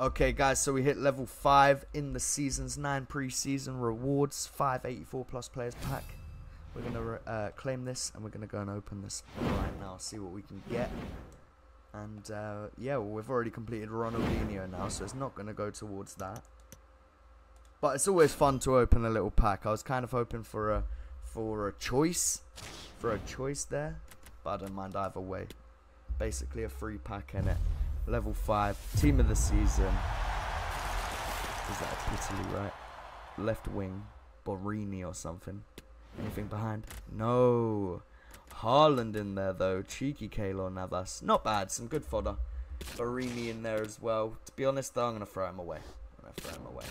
Okay, guys, so we hit level 5 in the Season's 9 preseason rewards. 584 plus players pack. We're going to uh, claim this, and we're going to go and open this right now, see what we can get. And, uh, yeah, well, we've already completed Ronaldinho now, so it's not going to go towards that. But it's always fun to open a little pack. I was kind of hoping for a for a choice, for a choice there, but I don't mind either way. Basically a free pack in it. Level 5, team of the season. Is that Italy, right? Left wing, Borini or something. Anything behind? No. Haaland in there though. Cheeky Keylor Navas. Not bad. Some good fodder. Borini in there as well. To be honest though, I'm going to throw him away. I'm going to throw him away.